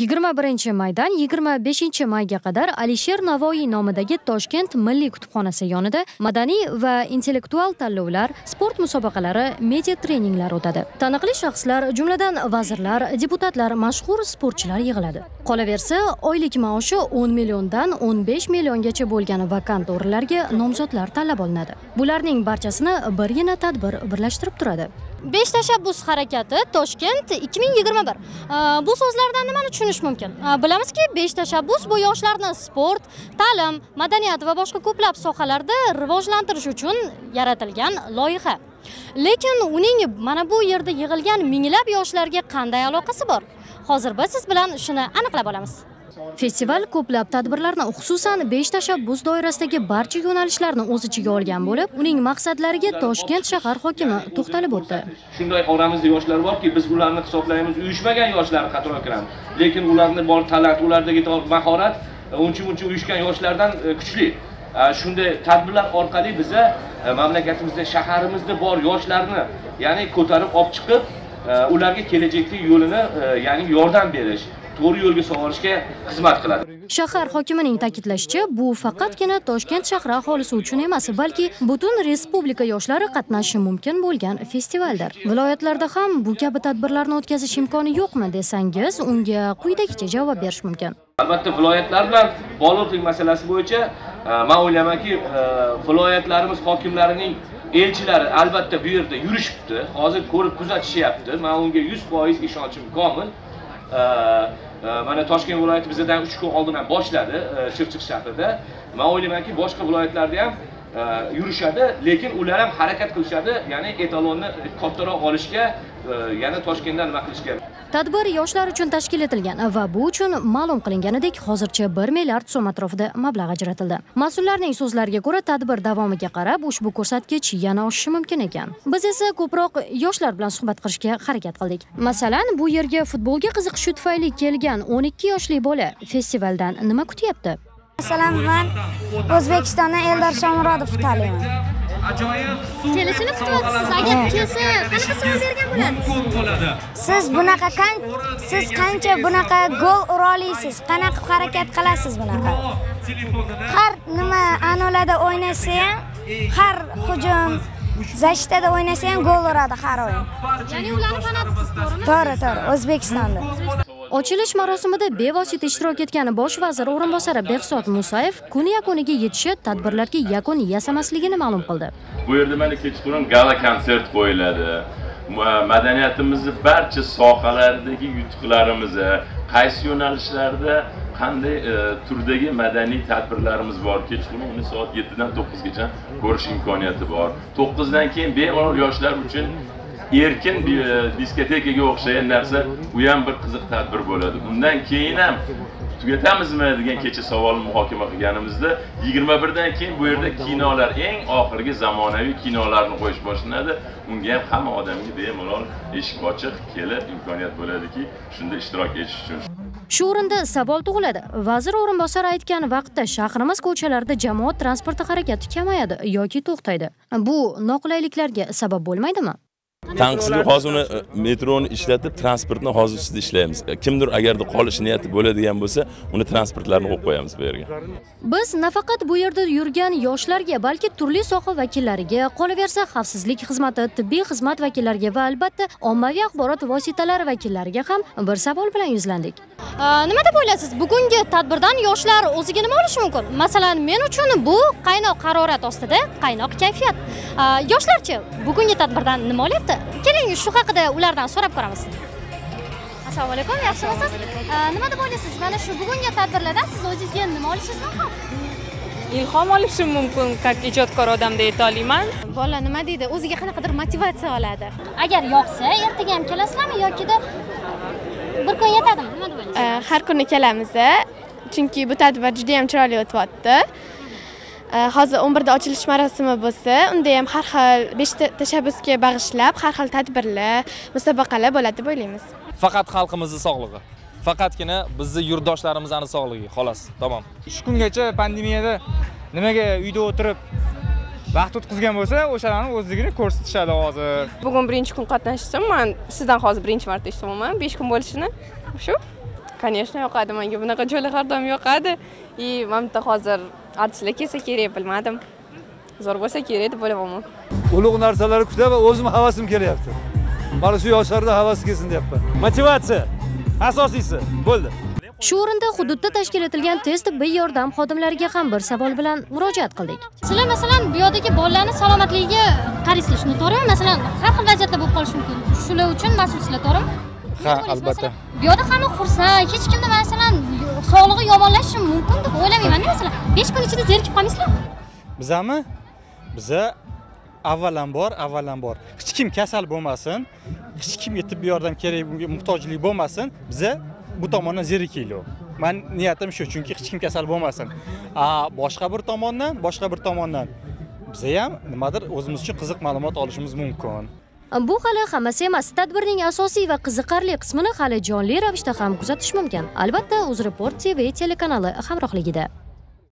yigirma birinchi maydan yigirma beshinchi mayga qadar alisher navoiy nomidagi toshkent milliy kutubxonasi yonida madaniy va intellektual tanlovlar sport musobaqalari media treninglar o'tadi. Taniqli shaxslar jumladan vazirlar deputatlar mashhur sportchilar yig'iladi. Qolaversa oylik maoshi o'n milliondan o'n besh milliongacha bo'lgan vakant o'rinlarga nomzodlar tanlab olinadi. Bularning barchasini birgina tadbir birlashtirib turadi. Besh tashabbus harakati toshkent ikki ming yigirma bir. Bu so'zlardan nimani tushunish mumkin. Bilamizki besh tashabbus bu yoshlarni sport ta'lim madaniyat va boshqa ko'plab sohalarda rivojlantirish uchun yaratilgan loyiha. Lekin uning mana bu yerda yig'ilgan minglab yoshlarga qanday aloqasi bor? Hozir biz siz bilan shuni aniqlab olamiz. Festival ko'plab tadbirlarni xususan besh tashabbus doirasidagi barcha yo'nalishlarni o'z ichiga olgan bo'lib uning maqsadlariga toshkent shahar hokimi to'xtalib o'tdi. Shunday oramizda yoshlar borki biz ularni hisoblaymiz uyushmagan yoshlar qatoriga kiramiz lekin ularni bor talant ulardagi mahorat e, uncha muncha uyushgan yoshlardan e, kuchli. E, shunday tadbirlar orqali biza mamlakatimizda shaharimizda bor yoshlarni ya'ni ko'tarib olib chiqib ularga kelajakdagi yo'lini ya'ni yordam berish to'g'ri yo'lga sug'orishga xizmat qiladi. Shahar hokimining ta'kidlashicha bu faqatgina toshkent shahri aholisi uchun emas balki butun respublika yoshlari qatnashishi mumkin bo'lgan festivaldir. Viloyatlarda ham bu kabi tadbirlarni o'tkazish imkoni yo'qmi desangiz unga quyidagicha javob berish mumkin. Albatta viloyatlar bilan bog'liqlik masalasi bo'yicha e, man o'ylaymanki e, viloyatlarimiz hokimlarining elchilari albatta bu yerda yurishibdi. Hozir ko'rib kuzatishyapti man unga yuz foiz ishonchim komil Э, э, mana toshkent viloyati bizdan uch kun oldin ham boshladi э, chirchiq shahrida. Man o'ylaymanki boshqa viloyatlarda ham yurishadi lekin ular ham harakat qilishadi ya'ni etalonni kattaroq olishga yana toshkentdan nima qilishga tadbir yoshlar uchun tashkil etilgan va bu uchun ma'lum qilinganidek hozircha 1 milliard so'm atrofida mablag' ajratildi. Mas'ullarning so'zlariga ko'ra tadbir davomiga qarab ushbu ko'rsatkich yana oshishi mumkin ekan. Biz esa ko'proq yoshlar bilan suhbat qilishga harakat qildik. Masalan bu yerga futbolga qiziqishi tufayli kelgan o'n ikki yoshli bola festivaldan nima kutyapti? Masalan man o'zbekistondan eldor shomurodov tanlayman ajoyib kelishini kutyapsiz agar kelsa qanaqa savol bergan bo'ladi? siz bunaqa siz qancha bunaqa gol ura olasiz qanaqa harakat qilasiz bunaqa? Har nima anolarda o'ynasa ham har hujum zashtada o'ynasa ham gol uradi har o'yin. Ya'ni ularni fanatisiz to'g'rimi? To'g'ri to'g'ri. O'zbekistonda ochilish marosimida bevosita ishtirok etgan bosh vazir o'rinbosari behzod musayev kun yakuniga yetishi tadbirlarga yakun yasamasligini ma'lum qildi. Bu yerda mana kechqurun gala konsert qo'yiladi. Madaniyatimizni barcha sohalardagi yutuqlarimizni qaysi yo'nalishlarda qanday e, turdagi madaniy tadbirlarimiz bor kechqurun uni soat yettidan to'qqizgacha ko'rish imkoniyati bor. To'qqizdan keyin bemalol yoshlar uchun erkin diskotekaga o'xshagan narsa u ham bir qiziq tadbir bo'ladi. Undan keyin ham tugatamizmi degan kecha savolni muhokama qilganimizda yigirma birdan keyin bu yerda kinolar eng oxirgi zamonaviy kinolarni qo'yish boshlanadi. Unga ham hamma odamga bemalol eshik ochiq kelib imkoniyat bo'ladiki shunda ishtirok etish uchun. Shu o'rinda savol tug'iladi. Vazir o'rinbosari aytgan vaqtda shahrimiz ko'chalarida jamoat transporti harakati kamayadi yoki to'xtaydi. Bu noqulayliklarga sabab bo'lmaydimi? Tanqisli hozir uni e, metroni ishlatib transportni hozir ustida ishlaymiz. Kimdir agarda qolish niyati bo'ladigan bo'lsa uni transportlarini qo'yib qo'yamiz bu yerga. Biz nafaqat bu yerda yurgan yoshlarga balki turli soha vakillariga qolaversa xavfsizlik xizmati tibbiy xizmat vakillariga va albatta ommaviy axborot vositalari vakillariga ham bir savol bilan yuzlandik. Nima deb o'ylaysiz? Bugungi tadbirdan yoshlar o'ziga nima olishi mumkin? Masalan men uchun bu qaynoq harorat ostida qaynoq kayfiyat. Yoshlarchi bugungi tadbirdan nima olyapti keling shu haqida ulardan so'rab ko'ramiz assalomu alaykum yaxshimisiz? Nima deb o'ylaysiz? Mana shu bugungi tadbirlardan siz o'zingizga nima olishingiz mumkin? Ilhom olishim mumkin как ijodkor odamda ayta bola nima deydi? O'ziga qanaqadir motivatsiya oladi. Agar yoqsa ertaga ham kelasizlarmi yokida bir kun yetadimi? Nima deb o'ylaysiz? Har kuni kelamiz chunki bu tadbir juda yam chiroyli o'tyapti hozir o'n birda ochilish marosimi bo'lsa unda ham har xil besh tashabbusga bag'ishlab har xil tadbirlar musobaqalar bo'ladi deb o'ylaymiz. Faqat xalqimizni sog'lig'i. Faqatgina bizni yurtdoshlarimizni sog'ligi xolos tamom. Shu kungacha pandemiyada nimaga uyda o'tirib vaqt o'tkazgan bo'lsa o'shalarni o'zligini ko'rsatishadi hozir. Bugun birinchi kun qatnashdim man sizdan hozir birinchi marta eshityapman besh kun bo'lishini. Shu. Конечно yoqadi menga bunaqa joylar har doim yoqadi. И mana bitta hozir artistlar kelsa kerak bilmadim. Zo'r bo'lsa kerak deb o'ylayapman ulug' narsalarni kutaman o'zim havasim kelyapti. Mana shu yoshlarda havasi kelsin deyapman. Motivatsiya. Asosiysi. Bo'ldi. Shu o'rinda hududda tashkil etilgan tez tibbiy yordam xodimlariga ham bir savol bilan murojaat qildik. Sizlar masalan bu yerdagi bolalarni salomatligiga qaraysizlar shuni to'g'rimi? Masalan har xil vaziyatlar bo'lib qolishi mumkin. Shular uchun mas'ulsizlar to'g'rimi ha albatta. bu yerda hamma xursand hech kimda masalan sog'lig'i yomonlashishi mumkin deb o'ylamaymanda masalan. Besh kun ichida zerikib qolmaysizlarmi bizami? Biza avvalambor avvalambor. Hech kim kasal bo'lmasin hech kimga tibbiy yordam kerak bunga muhtojlik bo'lmasin biza bu tomondan zerikaylik man niyatim shu chunki hech kim kasal bo'lmasin. Boshqa bir tomondan boshqa bir tomondan. Biza ham nimadir o'zimiz uchun qiziq ma'lumot olishimiz mumkin bu hali hammasi emas. Tadbirning asosiy va qiziqarli qismini hali jonli ravishda ham kuzatish mumkin. Albatta uzreport tv telekanali hamrohligida.